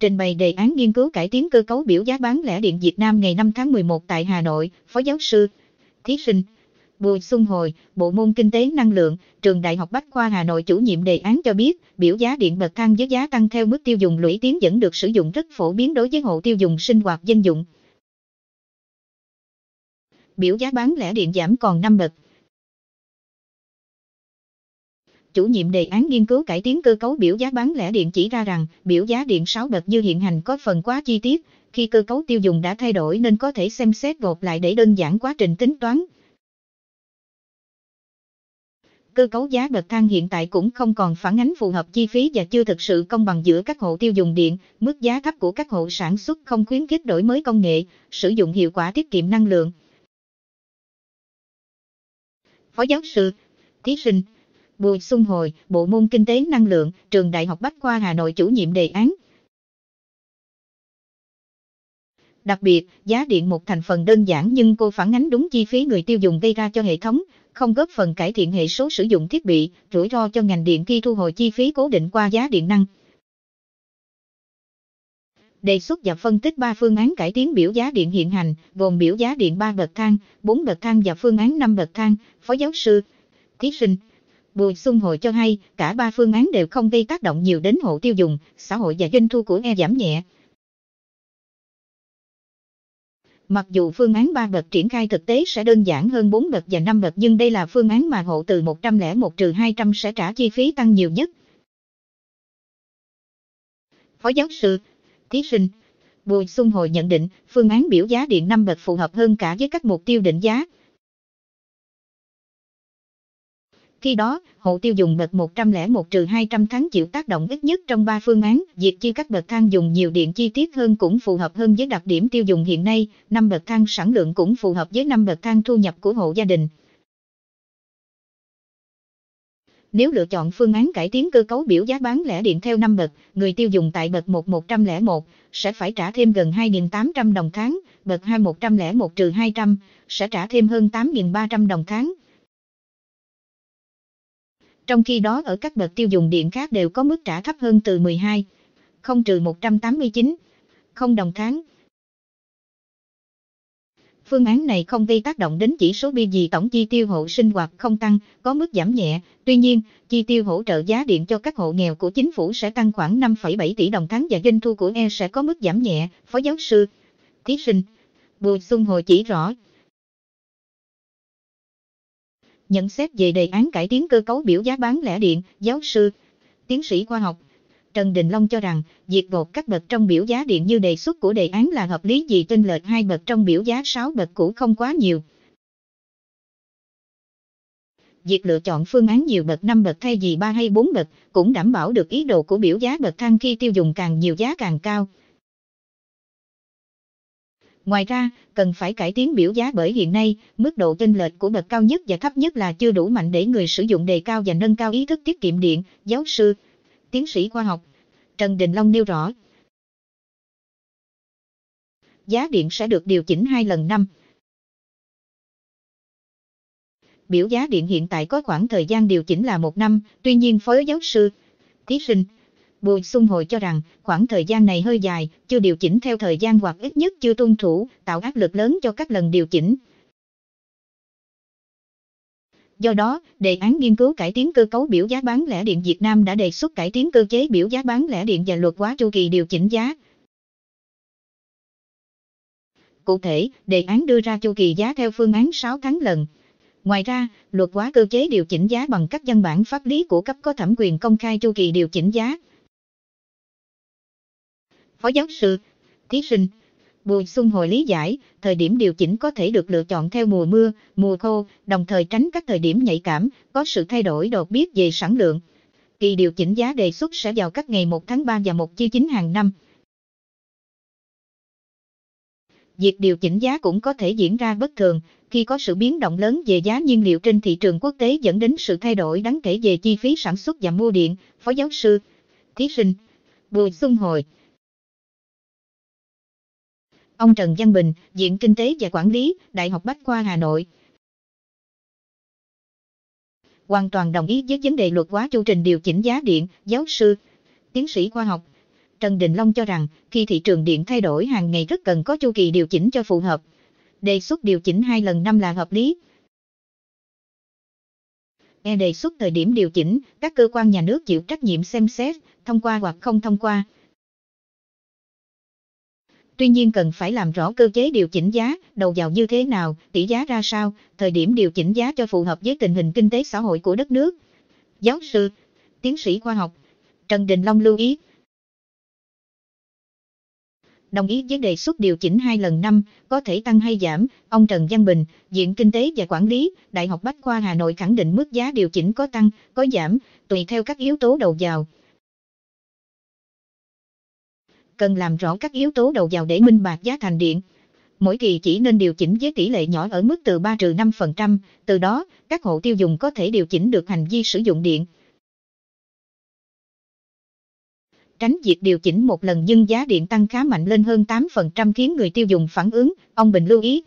trình bày đề án nghiên cứu cải tiến cơ cấu biểu giá bán lẻ điện Việt Nam ngày 5 tháng 11 tại Hà Nội, Phó giáo sư, thí sinh Bùi Xuân Hồi, Bộ môn Kinh tế Năng lượng, Trường Đại học Bách khoa Hà Nội chủ nhiệm đề án cho biết, biểu giá điện bậc thang với giá tăng theo mức tiêu dùng lũy tiến dẫn được sử dụng rất phổ biến đối với hộ tiêu dùng sinh hoạt dân dụng. Biểu giá bán lẻ điện giảm còn 5 bậc. Chủ nhiệm đề án nghiên cứu cải tiến cơ cấu biểu giá bán lẻ điện chỉ ra rằng, biểu giá điện 6 bậc như hiện hành có phần quá chi tiết, khi cơ cấu tiêu dùng đã thay đổi nên có thể xem xét gộp lại để đơn giản quá trình tính toán, cơ cấu giá bậc thang hiện tại cũng không còn phản ánh phù hợp chi phí và chưa thực sự công bằng giữa các hộ tiêu dùng điện, mức giá thấp của các hộ sản xuất không khuyến khích đổi mới công nghệ, sử dụng hiệu quả tiết kiệm năng lượng. Phó giáo sư, thí sinh, Bùi Xuân Hồi, Bộ môn Kinh tế Năng lượng, Trường Đại học Bách khoa Hà Nội chủ nhiệm đề án. Đặc biệt, giá điện một thành phần đơn giản nhưng cô phản ánh đúng chi phí người tiêu dùng gây ra cho hệ thống, không góp phần cải thiện hệ số sử dụng thiết bị, rủi ro cho ngành điện khi thu hồi chi phí cố định qua giá điện năng. Đề xuất và phân tích 3 phương án cải tiến biểu giá điện hiện hành, gồm biểu giá điện 3 bậc thang, 4 bậc thang và phương án 5 bậc thang, Phó giáo sư, thí sinh. Bùi Xuân Hội cho hay, cả ba phương án đều không gây tác động nhiều đến hộ tiêu dùng, xã hội và doanh thu của e giảm nhẹ, Mặc dù phương án 3 bậc triển khai thực tế sẽ đơn giản hơn 4 bậc và 5 bậc nhưng đây là phương án mà hộ từ 101 trừ 200 sẽ trả chi phí tăng nhiều nhất. Phó giáo sư, thí sinh, Bùi Xuân Hội nhận định phương án biểu giá điện 5 bậc phù hợp hơn cả với các mục tiêu định giá, Khi đó, hộ tiêu dùng bậc 101 trừ 200 tháng chịu tác động ít nhất trong 3 phương án, việc chia các bậc thang dùng nhiều điện chi tiết hơn cũng phù hợp hơn với đặc điểm tiêu dùng hiện nay, 5 bậc thang sản lượng cũng phù hợp với 5 bậc thang thu nhập của hộ gia đình. Nếu lựa chọn phương án cải tiến cơ cấu biểu giá bán lẻ điện theo năm bậc, người tiêu dùng tại bậc 1 101 sẽ phải trả thêm gần 2.800 đồng tháng, bậc 2 101 trừ 200 sẽ trả thêm hơn 8.300 đồng tháng, trong khi đó ở các bậc tiêu dùng điện khác đều có mức trả thấp hơn từ 12, không trừ 189, không đồng tháng. Phương án này không gây tác động đến chỉ số bi gì tổng chi tiêu hộ sinh hoạt không tăng, có mức giảm nhẹ. Tuy nhiên, chi tiêu hỗ trợ giá điện cho các hộ nghèo của chính phủ sẽ tăng khoảng 5,7 tỷ đồng tháng và doanh thu của E sẽ có mức giảm nhẹ. Phó giáo sư, thí sinh, Bùi Xuân Hồi chỉ rõ, nhận xét về đề án cải tiến cơ cấu biểu giá bán lẻ điện, giáo sư, tiến sĩ khoa học Trần Đình Long cho rằng, việc gộp các bậc trong biểu giá điện như đề xuất của đề án là hợp lý vì trên lệch hai bậc trong biểu giá 6 bậc cũ không quá nhiều. Việc lựa chọn phương án nhiều bậc 5 bậc thay vì 3 hay 4 bậc cũng đảm bảo được ý đồ của biểu giá bậc thang khi tiêu dùng càng nhiều giá càng cao. Ngoài ra, cần phải cải tiến biểu giá bởi hiện nay, mức độ chênh lệch của bậc cao nhất và thấp nhất là chưa đủ mạnh để người sử dụng đề cao và nâng cao ý thức tiết kiệm điện, giáo sư, tiến sĩ khoa học. Trần Đình Long nêu rõ. Giá điện sẽ được điều chỉnh hai lần năm. Biểu giá điện hiện tại có khoảng thời gian điều chỉnh là một năm, tuy nhiên phó giáo sư, thí sinh, Bùi Xuân Hội cho rằng, khoảng thời gian này hơi dài, chưa điều chỉnh theo thời gian hoặc ít nhất chưa tuân thủ, tạo áp lực lớn cho các lần điều chỉnh. Do đó, đề án nghiên cứu cải tiến cơ cấu biểu giá bán lẻ điện Việt Nam đã đề xuất cải tiến cơ chế biểu giá bán lẻ điện và luật quá chu kỳ điều chỉnh giá. Cụ thể, đề án đưa ra chu kỳ giá theo phương án 6 tháng lần. Ngoài ra, luật quá cơ chế điều chỉnh giá bằng các văn bản pháp lý của cấp có thẩm quyền công khai chu kỳ điều chỉnh giá. Phó giáo sư, thí sinh, Bùi Xuân Hồi lý giải, thời điểm điều chỉnh có thể được lựa chọn theo mùa mưa, mùa khô, đồng thời tránh các thời điểm nhạy cảm, có sự thay đổi đột biến về sản lượng. Kỳ điều chỉnh giá đề xuất sẽ vào các ngày 1 tháng 3 và 1 chi 9 hàng năm. Việc điều chỉnh giá cũng có thể diễn ra bất thường khi có sự biến động lớn về giá nhiên liệu trên thị trường quốc tế dẫn đến sự thay đổi đáng kể về chi phí sản xuất và mua điện. Phó giáo sư, thí sinh, Bùi Xuân Hồi Ông Trần Văn Bình, Viện Kinh tế và Quản lý, Đại học Bách khoa Hà Nội. Hoàn toàn đồng ý với vấn đề luật hóa chu trình điều chỉnh giá điện, giáo sư, tiến sĩ khoa học. Trần Đình Long cho rằng, khi thị trường điện thay đổi hàng ngày rất cần có chu kỳ điều chỉnh cho phù hợp. Đề xuất điều chỉnh hai lần năm là hợp lý. E đề xuất thời điểm điều chỉnh, các cơ quan nhà nước chịu trách nhiệm xem xét, thông qua hoặc không thông qua. Tuy nhiên cần phải làm rõ cơ chế điều chỉnh giá, đầu vào như thế nào, tỷ giá ra sao, thời điểm điều chỉnh giá cho phù hợp với tình hình kinh tế xã hội của đất nước. Giáo sư, tiến sĩ khoa học, Trần Đình Long lưu ý. Đồng ý với đề xuất điều chỉnh hai lần năm, có thể tăng hay giảm, ông Trần Văn Bình, Viện Kinh tế và Quản lý, Đại học Bách khoa Hà Nội khẳng định mức giá điều chỉnh có tăng, có giảm, tùy theo các yếu tố đầu vào. Cần làm rõ các yếu tố đầu vào để minh bạch giá thành điện. Mỗi kỳ chỉ nên điều chỉnh với tỷ lệ nhỏ ở mức từ 3 trừ 5%, từ đó, các hộ tiêu dùng có thể điều chỉnh được hành vi sử dụng điện. tránh việc điều chỉnh một lần nhưng giá điện tăng khá mạnh lên hơn 8% khiến người tiêu dùng phản ứng, ông Bình lưu ý.